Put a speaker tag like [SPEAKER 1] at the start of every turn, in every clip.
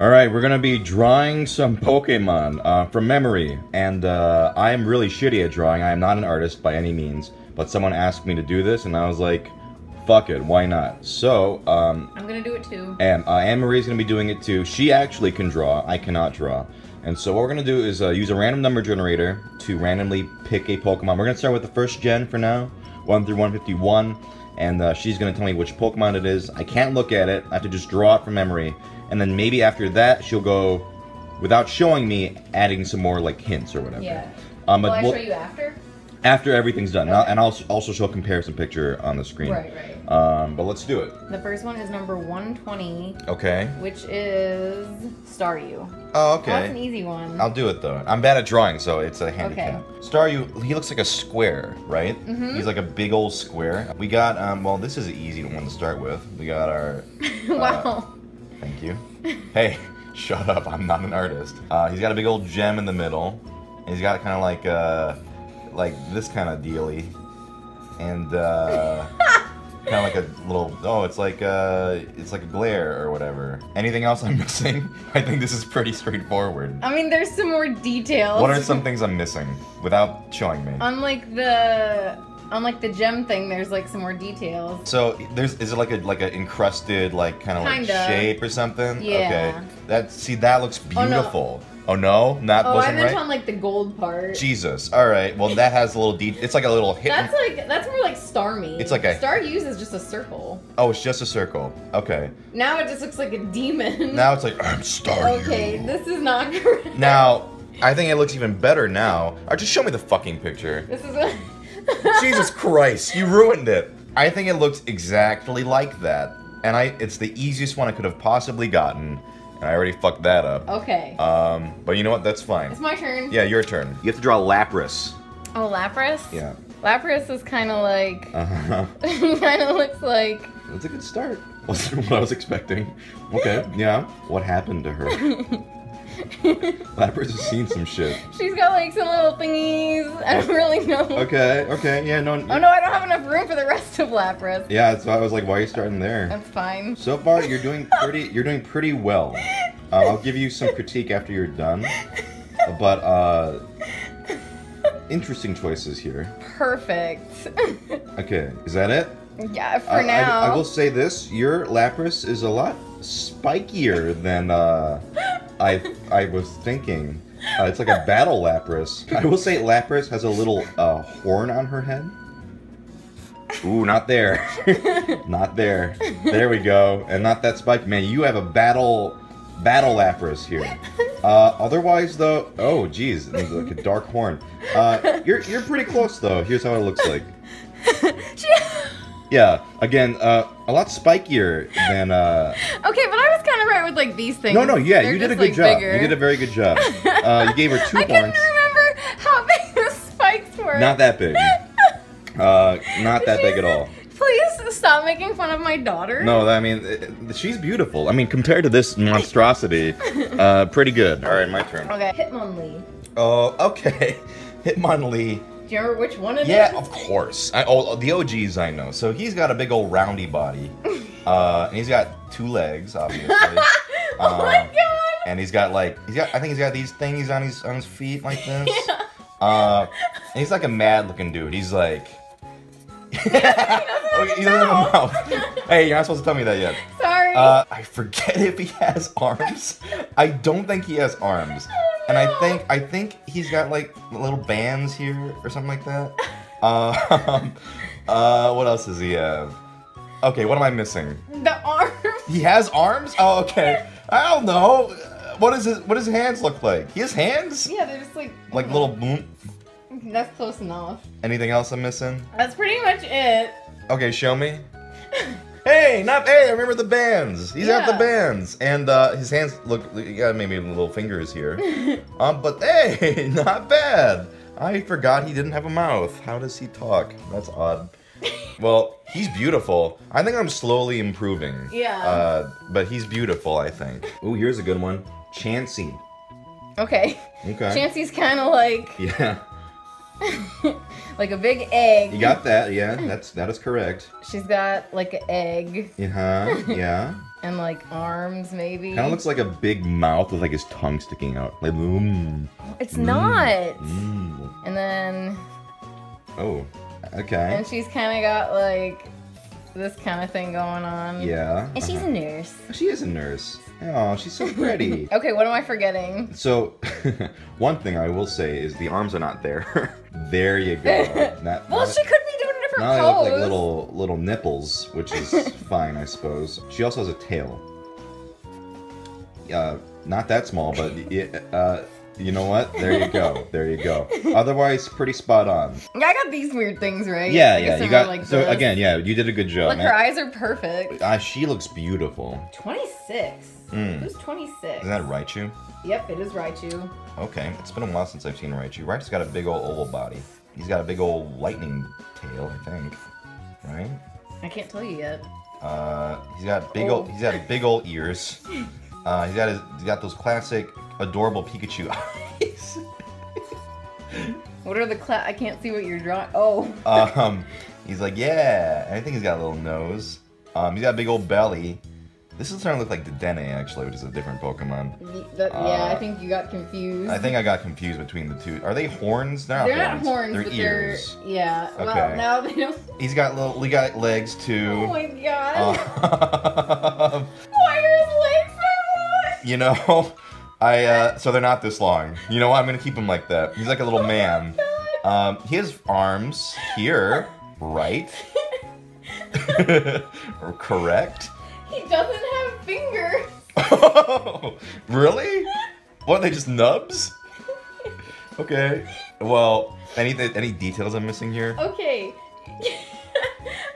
[SPEAKER 1] All right, we're gonna be drawing some Pokemon uh, from memory, and uh, I am really shitty at drawing. I am not an artist by any means, but someone asked me to do this, and I was like, "Fuck it, why not?" So, um,
[SPEAKER 2] I'm gonna do it too.
[SPEAKER 1] and uh, Anne Marie's gonna be doing it too. She actually can draw. I cannot draw. And so what we're gonna do is uh, use a random number generator to randomly pick a Pokemon. We're gonna start with the first gen for now, one through 151, and uh, she's gonna tell me which Pokemon it is. I can't look at it. I have to just draw it from memory, and then maybe after that she'll go, without showing me, adding some more like hints or whatever.
[SPEAKER 2] Yeah.
[SPEAKER 1] Um,
[SPEAKER 2] Will
[SPEAKER 1] but
[SPEAKER 2] I
[SPEAKER 1] we'll-
[SPEAKER 2] show you after?
[SPEAKER 1] After everything's done, and I'll, and I'll also show a comparison picture on the screen.
[SPEAKER 2] Right, right.
[SPEAKER 1] Um, but let's do it.
[SPEAKER 2] The first one is number 120,
[SPEAKER 1] Okay.
[SPEAKER 2] which is Staryu.
[SPEAKER 1] Oh,
[SPEAKER 2] Oh, that's an easy one.
[SPEAKER 1] I'll do it though. I'm bad at drawing, so it's a handicap. Okay. Staryu, he looks like a square, right?
[SPEAKER 2] Mhm.
[SPEAKER 1] He's like a big old square. We got, um, well, this is an easy one to start with. We got our,
[SPEAKER 2] wow.
[SPEAKER 1] thank you. Hey, shut up, I'm not an artist. Uh, he's got a big old gem in the middle. And he's got kind of like, uh, like this kind of dealy. And, uh, kind of like a little, oh, it's like, uh, it's like a glare or whatever. Anything else I'm missing? I think this is pretty straightforward.
[SPEAKER 2] I mean, there's some more details.
[SPEAKER 1] What are some things I'm missing without showing me?
[SPEAKER 2] Unlike the, unlike the gem thing, there's like some more details.
[SPEAKER 1] So there's is it like a like an encrusted like kind of like
[SPEAKER 2] Kinda.
[SPEAKER 1] shape or something?
[SPEAKER 2] Yeah.
[SPEAKER 1] Okay. That see that looks
[SPEAKER 2] Oh, no.
[SPEAKER 1] beautiful. Oh no, not
[SPEAKER 2] Oh, I
[SPEAKER 1] wasn't
[SPEAKER 2] meant
[SPEAKER 1] right.
[SPEAKER 2] on like the gold part.
[SPEAKER 1] Jesus. All right. Well, that has a little de- It's like a little hit.
[SPEAKER 2] That's like that's more like Starmie.
[SPEAKER 1] It's like a-
[SPEAKER 2] Staryu's just a circle.
[SPEAKER 1] oh, it's just a circle. Okay.
[SPEAKER 2] Now it just looks like a demon.
[SPEAKER 1] Now it's like I'm Staryu.
[SPEAKER 2] okay, this is not correct.
[SPEAKER 1] Now I think it looks even better now. Or just show me the fucking picture.
[SPEAKER 2] This is what.
[SPEAKER 1] Jesus Christ, you ruined it. I think it looks exactly like that. And I it's the easiest one I could have possibly gotten. And I already fucked that up.
[SPEAKER 2] Okay.
[SPEAKER 1] Um, but you know what? That's fine.
[SPEAKER 2] it's my turn.
[SPEAKER 1] Yeah, your turn. You have to draw Lapras.
[SPEAKER 2] Oh, Lapras.
[SPEAKER 1] Yeah.
[SPEAKER 2] Lapras is kind of like.
[SPEAKER 1] Uh-huh.
[SPEAKER 2] kind of looks like.
[SPEAKER 1] That's a good start. Wasn't what I was expecting. Okay, yeah. What happened to her? Lapras has seen some shit.
[SPEAKER 2] She's got like some little thingies. I don't really know.
[SPEAKER 1] Okay, okay, yeah, no.
[SPEAKER 2] Oh no, I don't have enough room for the rest of Lapras.
[SPEAKER 1] Yeah, so I was like, why are you starting there?
[SPEAKER 2] That's fine.
[SPEAKER 1] So far, you're doing pretty. You're doing pretty well. Uh, I'll give you some critique after you're done. But uh, interesting choices here.
[SPEAKER 2] Perfect.
[SPEAKER 1] Okay, is that it?
[SPEAKER 2] yeah, for
[SPEAKER 1] I, I-
[SPEAKER 2] now.
[SPEAKER 1] I, will say this: your Lapras is a lot spikier than uh, I I was thinking. Uh, it's like a battle Lapras. I will say Lapras has a little uh, horn on her head. Ooh, not there. not there. There we go. And not that spike. Man, you have a battle battle Lapras here. Uh, otherwise, though, oh, geez, like a dark horn. Uh, you're you're pretty close though. Here's how it looks like. Yeah, again, uh, a lot spikier than. Uh...
[SPEAKER 2] Okay, but I was kind of right with like these things.
[SPEAKER 1] No, no, yeah,
[SPEAKER 2] They're
[SPEAKER 1] you did a good
[SPEAKER 2] like,
[SPEAKER 1] job.
[SPEAKER 2] bigger.
[SPEAKER 1] You did a very good job. Uh, you gave her two
[SPEAKER 2] I couldn't remember how big the spikes were.
[SPEAKER 1] Not that big. Uh, not that big at all.
[SPEAKER 2] Please stop making fun of my daughter.
[SPEAKER 1] No, I mean, it- she's beautiful. I mean, compared to this monstrosity, uh, pretty good. All right, my turn.
[SPEAKER 2] Okay, Hitmonlee.
[SPEAKER 1] Oh, okay. Hitmonlee.
[SPEAKER 2] Do you remember which one it is?
[SPEAKER 1] Yeah, of course. I, oh, the OGs I know. So he's got a big old roundy body. Uh, and he's got two legs, obviously.
[SPEAKER 2] oh my
[SPEAKER 1] Um,
[SPEAKER 2] god.
[SPEAKER 1] and he's got like he's got I think he's got these things on his on his feet like this.
[SPEAKER 2] Yeah.
[SPEAKER 1] Uh, and he's like a mad looking dude. He's like. Okay, he doesn't have a mouth. hey, you're not supposed to tell me that yet.
[SPEAKER 2] Sorry.
[SPEAKER 1] Uh, I forget if he has arms. I don't think he has arms, and I think I think he's got like little bands here or something like that. Uh, uh, what else does he have? Okay, what am I missing?
[SPEAKER 2] the arms.
[SPEAKER 1] He has arms? Oh, okay. I don't know. What is his What does his hands look like? He has hands?
[SPEAKER 2] Yeah, they're just like
[SPEAKER 1] Like little boom.
[SPEAKER 2] That's close enough.
[SPEAKER 1] Anything else I'm missing?
[SPEAKER 2] That's pretty much it.
[SPEAKER 1] Okay, show me. Hey, not hey, I remember the bands. He's got the bands. And uh his hands look you got maybe little fingers here. um, but hey, not bad. I forgot he didn't have a mouth. How does he talk? That's odd. Well, he's beautiful. I think I'm slowly improving.
[SPEAKER 2] Yeah.
[SPEAKER 1] Uh, but he's beautiful, I think. Ooh, here's a good one. Chansey.
[SPEAKER 2] Okay.
[SPEAKER 1] Okay.
[SPEAKER 2] Chansey's kind of like
[SPEAKER 1] Yeah.
[SPEAKER 2] Like a big egg.
[SPEAKER 1] You got that, yeah. That's that is correct.
[SPEAKER 2] She's got like an egg.
[SPEAKER 1] Uh-huh. Yeah.
[SPEAKER 2] and like arms maybe.
[SPEAKER 1] Kind of looks like a big mouth with like his tongue sticking out. Like, mm,
[SPEAKER 2] It's not.
[SPEAKER 1] mm.
[SPEAKER 2] And then
[SPEAKER 1] Oh, okay.
[SPEAKER 2] and she's kind of got like this kind of thing going on.
[SPEAKER 1] Yeah.
[SPEAKER 2] And she's
[SPEAKER 1] uh-huh.
[SPEAKER 2] a nurse.
[SPEAKER 1] She is a nurse. Oh, she's so pretty.
[SPEAKER 2] Okay, what am I forgetting?
[SPEAKER 1] so, one thing I will say is the arms are not there. there you go. Not,
[SPEAKER 2] Well,
[SPEAKER 1] not-
[SPEAKER 2] she could be doing a different
[SPEAKER 1] now they
[SPEAKER 2] pose.
[SPEAKER 1] look like little little nipples, which is fine, I suppose. She also has a tail. Uh, not that small, but it, uh, you know what? There you go. There you go. Otherwise, pretty spot on.
[SPEAKER 2] Yeah, I got these weird things right.
[SPEAKER 1] Yeah,
[SPEAKER 2] I
[SPEAKER 1] yeah. You got
[SPEAKER 2] like
[SPEAKER 1] so
[SPEAKER 2] this.
[SPEAKER 1] again, yeah. You did a good job.
[SPEAKER 2] Look,
[SPEAKER 1] man.
[SPEAKER 2] her eyes are perfect.
[SPEAKER 1] Ah, she looks beautiful.
[SPEAKER 2] 26.
[SPEAKER 1] Mm.
[SPEAKER 2] Who's 26?
[SPEAKER 1] Isn't that Raichu?
[SPEAKER 2] Yep, it is Raichu.
[SPEAKER 1] Okay, it's been a while since I've seen Raichu. Raichu's got a big old oval body. He's got a big old lightning tail, I think. Right?
[SPEAKER 2] I can't tell you yet.
[SPEAKER 1] Uh, he's got big
[SPEAKER 2] Oh.
[SPEAKER 1] old. He's got big old ears. Uh, he's got his. He's got those classic adorable Pikachu eyes.
[SPEAKER 2] What are the cla- I can't see what you're drawing. Oh.
[SPEAKER 1] um, he's like, yeah. And I think he's got a little nose. Um, he's got a big old belly. This is starting to look like Dedenne, actually, which is a different Pokemon.
[SPEAKER 2] That- yeah, I
[SPEAKER 1] Uh,
[SPEAKER 2] think you got confused.
[SPEAKER 1] I think I got confused between the two. Are they horns? They're not
[SPEAKER 2] they're
[SPEAKER 1] horns.
[SPEAKER 2] not horns,
[SPEAKER 1] They're
[SPEAKER 2] but
[SPEAKER 1] ears.
[SPEAKER 2] they're yeah.
[SPEAKER 1] Okay.
[SPEAKER 2] Well, now they don't.
[SPEAKER 1] He's got little. We got legs too.
[SPEAKER 2] Oh my god!
[SPEAKER 1] Um,
[SPEAKER 2] Why
[SPEAKER 1] you know, I uh, so they're not this long. You know what? I'm gonna keep him like that. He's like a little man. Um, he has arms here, right? Correct.
[SPEAKER 2] He doesn't have fingers.
[SPEAKER 1] Oh, really? What? They just nubs? Okay. Well, any any details I'm missing here?
[SPEAKER 2] Okay.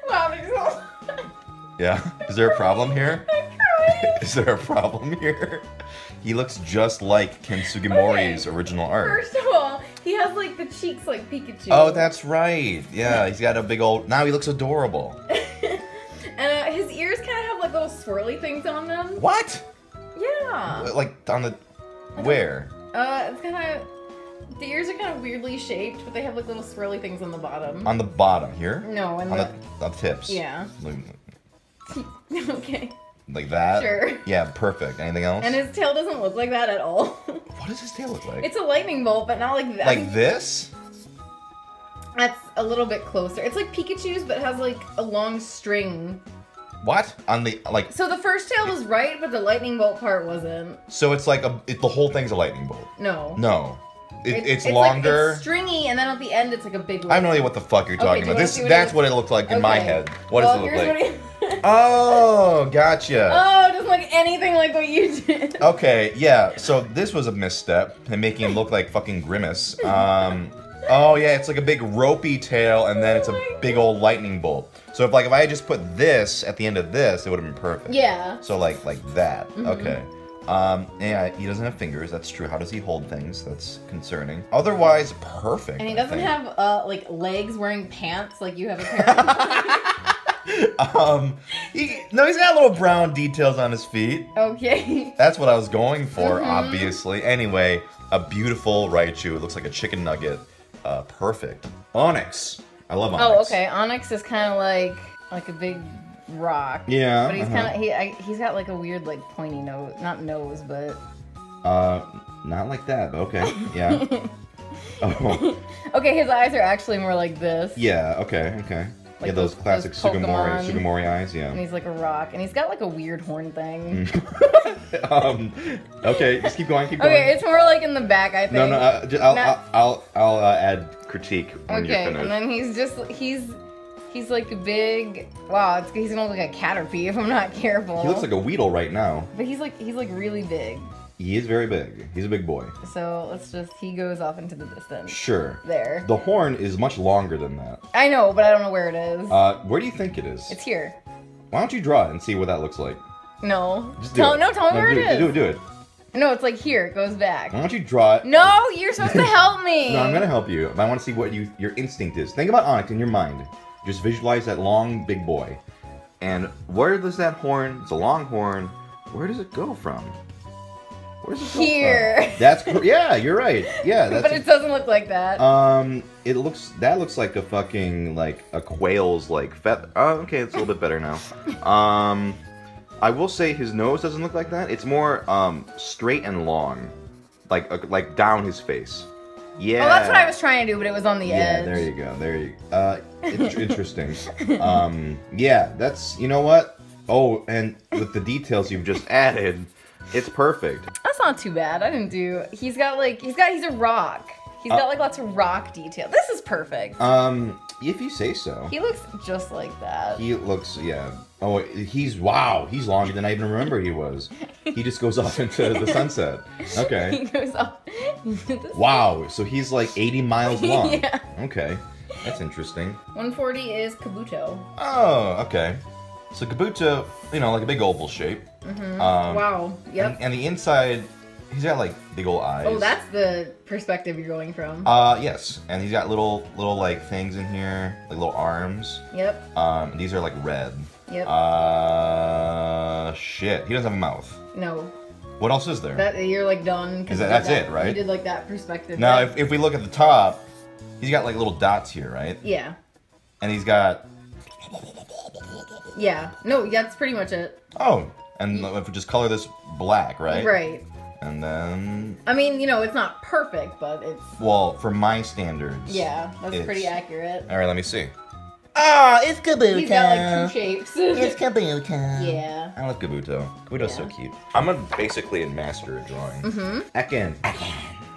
[SPEAKER 2] wow, there's so.
[SPEAKER 1] Yeah. Is there a problem here? Is there a problem here? He looks just like Ken Sugimori's
[SPEAKER 2] Okay.
[SPEAKER 1] original art.
[SPEAKER 2] First of all, he has like the cheeks like Pikachu.
[SPEAKER 1] Oh, that's right. Yeah, he's got a big old. Now he looks adorable.
[SPEAKER 2] and uh, his ears kind of have like little swirly things on them.
[SPEAKER 1] What?
[SPEAKER 2] Yeah.
[SPEAKER 1] Like on the where?
[SPEAKER 2] Uh, it's kind of. The ears are kind of weirdly shaped, but they have like little swirly things on the bottom.
[SPEAKER 1] On the bottom here.
[SPEAKER 2] no, and
[SPEAKER 1] On
[SPEAKER 2] the.
[SPEAKER 1] the, on the tips.
[SPEAKER 2] Yeah. Okay.
[SPEAKER 1] Like that.
[SPEAKER 2] Sure.
[SPEAKER 1] Yeah, perfect. Anything else?
[SPEAKER 2] And his tail doesn't look like that at all.
[SPEAKER 1] what does his tail look like?
[SPEAKER 2] it's a lightning bolt, but not like that.
[SPEAKER 1] like this?
[SPEAKER 2] That's a little bit closer. It's like Pikachu's, but has like a long string.
[SPEAKER 1] What? On the like?
[SPEAKER 2] So the first tail was right, but the lightning bolt part wasn't.
[SPEAKER 1] So it's like a. It, the whole thing's a lightning bolt.
[SPEAKER 2] No.
[SPEAKER 1] No. It,
[SPEAKER 2] It-
[SPEAKER 1] it's,
[SPEAKER 2] like-
[SPEAKER 1] longer.
[SPEAKER 2] it's stringy, and then at the end, it's like a big.
[SPEAKER 1] I have no idea what the fuck you're
[SPEAKER 2] Okay,
[SPEAKER 1] talking about. This
[SPEAKER 2] see what it
[SPEAKER 1] that's what it looked like in my head. What
[SPEAKER 2] well,
[SPEAKER 1] does it look like? Oh, gotcha.
[SPEAKER 2] oh, it doesn't look anything like what you did.
[SPEAKER 1] Okay, yeah. So this was a misstep in making him look like fucking Grimace. Um, oh yeah, it's like a big ropey tail, and then it's
[SPEAKER 2] Oh
[SPEAKER 1] a
[SPEAKER 2] my
[SPEAKER 1] big old lightning bolt. So if like if I had just put this at the end of this, it would have been perfect.
[SPEAKER 2] Yeah.
[SPEAKER 1] So like like that.
[SPEAKER 2] Mhm.
[SPEAKER 1] Okay. Um, yeah, he doesn't have fingers. That's true. How does he hold things? That's concerning. Otherwise, perfect.
[SPEAKER 2] And he doesn't have uh like legs wearing pants like you have apparently.
[SPEAKER 1] um, he, no, he's got little brown details on his feet.
[SPEAKER 2] okay.
[SPEAKER 1] That's what I was going for,
[SPEAKER 2] Mhm.
[SPEAKER 1] obviously. Anyway, a beautiful Raichu. It looks like a chicken nugget. Uh, perfect. Onix. I love Onix.
[SPEAKER 2] Oh, okay. Onix is kind of like like a big rock.
[SPEAKER 1] Yeah.
[SPEAKER 2] But he's
[SPEAKER 1] uh-huh.
[SPEAKER 2] kind of he I, he's got like a weird like pointy nose, not nose, but
[SPEAKER 1] Uh, not like that, but okay. Yeah. oh,
[SPEAKER 2] okay. His eyes are actually more like this.
[SPEAKER 1] yeah. Okay. Okay.
[SPEAKER 2] Like
[SPEAKER 1] yeah, those,
[SPEAKER 2] those-
[SPEAKER 1] classic
[SPEAKER 2] those
[SPEAKER 1] Sugimori, Sugimori eyes. Yeah.
[SPEAKER 2] And he's like a rock, and he's got like a weird horn thing.
[SPEAKER 1] Mm. um. Okay. Just keep going. Keep going.
[SPEAKER 2] Okay, it's more like in the back, I think.
[SPEAKER 1] no, no. Uh, j- I'll,
[SPEAKER 2] Not-
[SPEAKER 1] I'll, I'll, I'll uh, add critique when you're
[SPEAKER 2] okay,
[SPEAKER 1] finished.
[SPEAKER 2] and then he's just he's he's like a big. Wow, it's, he's gonna look like a caterpie if I'm not careful.
[SPEAKER 1] he looks like a Weedle right now.
[SPEAKER 2] But he's like he's like really big.
[SPEAKER 1] He is very big. He's a big boy.
[SPEAKER 2] So let's just he goes off into the distance.
[SPEAKER 1] Sure.
[SPEAKER 2] There.
[SPEAKER 1] The horn is much longer than that.
[SPEAKER 2] I know, but I don't know where it is.
[SPEAKER 1] Uh, where do you think it is?
[SPEAKER 2] it's here.
[SPEAKER 1] Why don't you draw it and see what that looks like?
[SPEAKER 2] No.
[SPEAKER 1] Just do
[SPEAKER 2] tell,
[SPEAKER 1] it.
[SPEAKER 2] No, tell me where
[SPEAKER 1] do
[SPEAKER 2] it is.
[SPEAKER 1] Do it. Do it.
[SPEAKER 2] No, it's like here. It goes back.
[SPEAKER 1] Why don't you draw it?
[SPEAKER 2] No, you're supposed to help me.
[SPEAKER 1] No, I'm gonna help you. But I want to see what you your instinct is. Think about Onix in your mind. Just visualize that long big boy. And where does that horn? It's a long horn. Where does it go from? Where does it
[SPEAKER 2] Here.
[SPEAKER 1] From? That's cor- yeah. You're right. Yeah. That's
[SPEAKER 2] but it doesn't look like that.
[SPEAKER 1] um. It looks that looks like a fucking like a quail's like feather. Oh, okay. It's a little bit better now. Um. I will say his nose doesn't look like that. It's more um, straight and long, like uh, like down his face. Yeah.
[SPEAKER 2] Oh, that's what I was trying to do, but it was on the
[SPEAKER 1] Yeah,
[SPEAKER 2] edge.
[SPEAKER 1] Yeah, there you go. There you. Uh, int- interesting. Um, yeah, that's you know what. Oh, and with the details you've just added, it's perfect.
[SPEAKER 2] Not too bad. I didn't do. He's got like he's got he's a rock. He's
[SPEAKER 1] Uh,
[SPEAKER 2] got like lots of rock detail. This is perfect.
[SPEAKER 1] Um, if you say so.
[SPEAKER 2] he looks just like that.
[SPEAKER 1] He looks, yeah. Oh, he's wow. He's longer than I even remember he was. He just goes off into the sunset. Okay.
[SPEAKER 2] he goes off.
[SPEAKER 1] Wow. So he's like 80 miles long.
[SPEAKER 2] Yeah.
[SPEAKER 1] Okay. That's interesting.
[SPEAKER 2] 140 is Kabuto.
[SPEAKER 1] Oh, okay. So Kabuto, you know, like a big oval shape. Um,
[SPEAKER 2] wow. Yep.
[SPEAKER 1] And, and the inside, he's got like big old eyes.
[SPEAKER 2] oh, that's the perspective you're going from.
[SPEAKER 1] Uh, yes. And he's got little, little like things in here, like little arms.
[SPEAKER 2] yep.
[SPEAKER 1] Um, these are like red.
[SPEAKER 2] Yep.
[SPEAKER 1] Uh, shit. He doesn't have a mouth.
[SPEAKER 2] no.
[SPEAKER 1] What else is there?
[SPEAKER 2] That you're like done. 'cause
[SPEAKER 1] Is that- that's
[SPEAKER 2] did
[SPEAKER 1] it, right?
[SPEAKER 2] You did like that perspective.
[SPEAKER 1] Now, if, if we look at the top, he's got like little dots here, right?
[SPEAKER 2] yeah.
[SPEAKER 1] And he's got
[SPEAKER 2] Yeah. No, that's pretty much it.
[SPEAKER 1] oh, and if we just color this black, right?
[SPEAKER 2] Right.
[SPEAKER 1] And then,
[SPEAKER 2] I mean, you know, it's not perfect, but it's
[SPEAKER 1] well, for my standards.
[SPEAKER 2] yeah, that's
[SPEAKER 1] It's-
[SPEAKER 2] pretty accurate.
[SPEAKER 1] All right, let me see. Ah, it's Kabuto.
[SPEAKER 2] He's got like two shapes.
[SPEAKER 1] It's Kabuto.
[SPEAKER 2] yeah.
[SPEAKER 1] I love Kabuto. Kabuto's so cute. I'm a, basically a master at drawing.
[SPEAKER 2] Mm-hmm.
[SPEAKER 1] Ekans.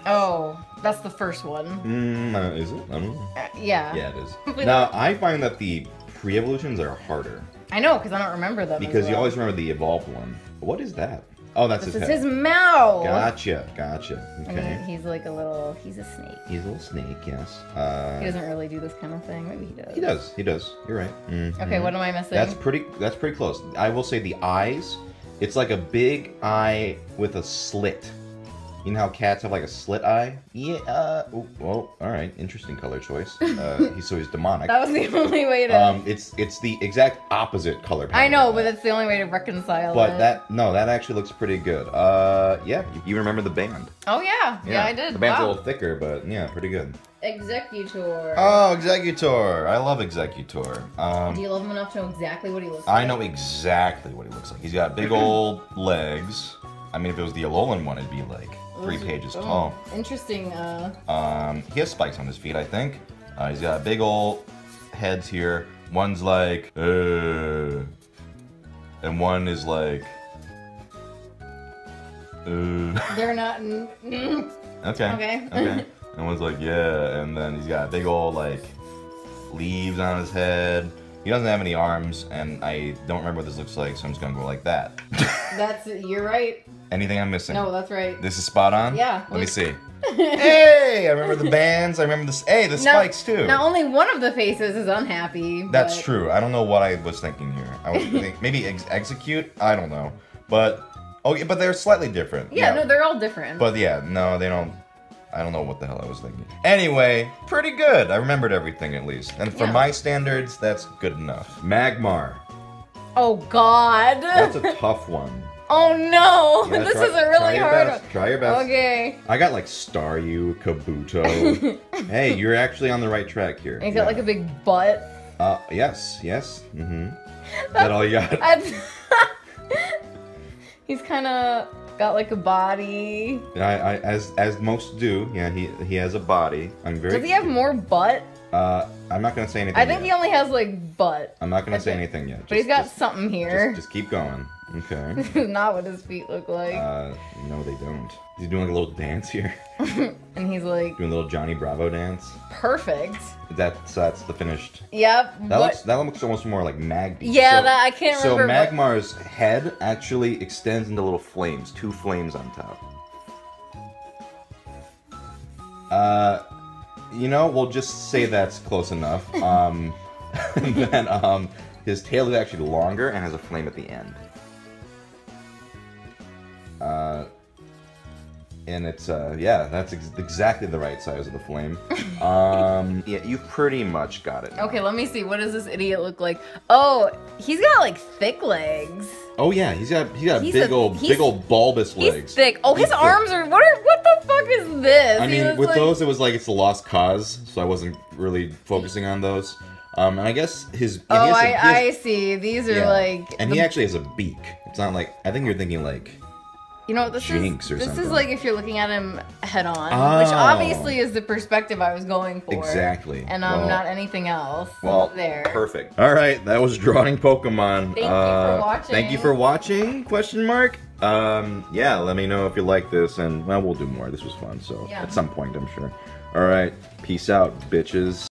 [SPEAKER 2] Oh, that's the first one.
[SPEAKER 1] Mm, uh, is it? I don't know.
[SPEAKER 2] Uh, yeah.
[SPEAKER 1] Yeah, it is. Now, I find that the pre-evolutions are harder
[SPEAKER 2] I know, because I don't remember them.
[SPEAKER 1] because you always remember the evolved one. What is that? Oh, that's
[SPEAKER 2] This
[SPEAKER 1] his
[SPEAKER 2] is
[SPEAKER 1] head.
[SPEAKER 2] his mouth.
[SPEAKER 1] Gotcha, gotcha. Okay.
[SPEAKER 2] he- he's like a little. He's a snake.
[SPEAKER 1] He's a little snake, yes. Uh,
[SPEAKER 2] He doesn't really do this kind of thing. Maybe he does.
[SPEAKER 1] he does. He does. You're right. Mhm.
[SPEAKER 2] Okay, what am I missing?
[SPEAKER 1] That's pretty. That's pretty close. I will say the eyes. It's like a big eye with a slit. You know how cats have like a slit eye? Yeah. Uh, oh, well, all right. Interesting color choice. Uh, he's, so he's demonic.
[SPEAKER 2] that was the only way to.
[SPEAKER 1] Um, it's it's the exact opposite color.
[SPEAKER 2] I know, but
[SPEAKER 1] that.
[SPEAKER 2] it's the only way to reconcile it.
[SPEAKER 1] But
[SPEAKER 2] it.
[SPEAKER 1] that no, that actually looks pretty good. Uh, yeah, you, you remember the band?
[SPEAKER 2] Oh yeah, yeah, I did.
[SPEAKER 1] The band's
[SPEAKER 2] wow.
[SPEAKER 1] a little thicker, but yeah, pretty good.
[SPEAKER 2] Exeggutor.
[SPEAKER 1] Oh, Exeggutor! I love Exeggutor. Um,
[SPEAKER 2] Do you love him enough to know exactly what he looks like?
[SPEAKER 1] I know exactly what he looks like. He's got big old legs. I mean, if it was the Alolan one, it'd be like three pages
[SPEAKER 2] oh,
[SPEAKER 1] tall.
[SPEAKER 2] Interesting. Uh,
[SPEAKER 1] Um, he has spikes on his feet, I think. Uh, he's got big old heads here. One's like, uh, and one is like, uh.
[SPEAKER 2] they're not. mm, mm.
[SPEAKER 1] Okay.
[SPEAKER 2] Okay.
[SPEAKER 1] okay. And one's like, yeah, and then he's got big old like leaves on his head. He doesn't have any arms, and I don't remember what this looks like, so I'm just gonna go like that.
[SPEAKER 2] That's you're right.
[SPEAKER 1] Anything I'm missing?
[SPEAKER 2] No, that's right.
[SPEAKER 1] This is spot on.
[SPEAKER 2] Yeah,
[SPEAKER 1] Let me see. hey, I remember the bands. I remember this. Hey, the spikes too.
[SPEAKER 2] Now only one of the faces is unhappy.
[SPEAKER 1] That's
[SPEAKER 2] but-
[SPEAKER 1] true. I don't know what I was thinking here. I was thinking maybe ex- Exeggcute. I don't know, but oh, yeah, but they're slightly different.
[SPEAKER 2] Yeah, no, they're all different.
[SPEAKER 1] But yeah, no, they don't. I don't know what the hell I was thinking. Anyway, pretty good. I remembered everything at least. And for
[SPEAKER 2] Yeah.
[SPEAKER 1] my standards, that's good enough. Magmar.
[SPEAKER 2] oh God.
[SPEAKER 1] That's a tough one.
[SPEAKER 2] oh no,
[SPEAKER 1] Yeah,
[SPEAKER 2] this
[SPEAKER 1] try-
[SPEAKER 2] is a really hard
[SPEAKER 1] best.
[SPEAKER 2] one.
[SPEAKER 1] Try your best.
[SPEAKER 2] Okay.
[SPEAKER 1] I got like Staryu, Kabuto. hey, you're actually on the right track here.
[SPEAKER 2] He's got like a big butt.
[SPEAKER 1] Uh, yes, yes. Mm-hmm. That all you got?
[SPEAKER 2] He's kind of got like a body.
[SPEAKER 1] I, I, as as most do. Yeah, he he has a body. I'm very.
[SPEAKER 2] Does he have more butt?
[SPEAKER 1] Uh, I'm not gonna say anything.
[SPEAKER 2] I think he only has like butt,
[SPEAKER 1] I'm not gonna say anything yet.
[SPEAKER 2] but he's got
[SPEAKER 1] just-
[SPEAKER 2] something here.
[SPEAKER 1] Just, just keep going. Okay.
[SPEAKER 2] This is not what his feet look like.
[SPEAKER 1] Uh, no, they don't. He's doing like a little dance here,
[SPEAKER 2] and he's like
[SPEAKER 1] doing a little Johnny Bravo dance.
[SPEAKER 2] perfect.
[SPEAKER 1] That's that's the finished.
[SPEAKER 2] Yep.
[SPEAKER 1] That
[SPEAKER 2] what-
[SPEAKER 1] looks that looks almost more like Magby.
[SPEAKER 2] Yeah,
[SPEAKER 1] So-
[SPEAKER 2] that I can't
[SPEAKER 1] So
[SPEAKER 2] remember. what-
[SPEAKER 1] Magmar's head actually extends into little flames, two flames on top. Uh, you know, we'll just say that's close enough. Um, and then um, his tail is actually longer and has a flame at the end. Uh, and it's uh, yeah, that's ex- exactly the right size of the flame. Um, yeah, you pretty much got it. now.
[SPEAKER 2] Okay, let me see. What does this idiot look like? Oh, he's got like thick legs.
[SPEAKER 1] Oh yeah, he's got he's got
[SPEAKER 2] He's
[SPEAKER 1] big
[SPEAKER 2] a-
[SPEAKER 1] old big old bulbous
[SPEAKER 2] He's
[SPEAKER 1] legs.
[SPEAKER 2] thick. Oh,
[SPEAKER 1] He's
[SPEAKER 2] his
[SPEAKER 1] thick.
[SPEAKER 2] arms are. What are? What the fuck is this?
[SPEAKER 1] I mean, with
[SPEAKER 2] like-
[SPEAKER 1] those, it was like it's a lost cause, so I wasn't really focusing on those. Um, and I guess his.
[SPEAKER 2] Oh,
[SPEAKER 1] he has a-
[SPEAKER 2] I,
[SPEAKER 1] he has-
[SPEAKER 2] I see. These are
[SPEAKER 1] yeah.
[SPEAKER 2] like.
[SPEAKER 1] And
[SPEAKER 2] the-
[SPEAKER 1] he actually has a beak. It's not like I think you're thinking like.
[SPEAKER 2] You know what this
[SPEAKER 1] Jinx
[SPEAKER 2] is?
[SPEAKER 1] or
[SPEAKER 2] this
[SPEAKER 1] something.
[SPEAKER 2] is like if you're looking at him head on, which
[SPEAKER 1] Oh.
[SPEAKER 2] obviously is the perspective I was going for.
[SPEAKER 1] Exactly.
[SPEAKER 2] And I'm
[SPEAKER 1] Well-
[SPEAKER 2] not anything else.
[SPEAKER 1] Well,
[SPEAKER 2] there.
[SPEAKER 1] perfect. All right, that was drawing Pokemon.
[SPEAKER 2] Thank you for
[SPEAKER 1] Uh,
[SPEAKER 2] watching.
[SPEAKER 1] Thank you for watching? Question mark. Um, yeah, let me know if you like this, and well, we'll do more. This was fun, so
[SPEAKER 2] Yeah.
[SPEAKER 1] at some point, I'm sure. All right, peace out, bitches.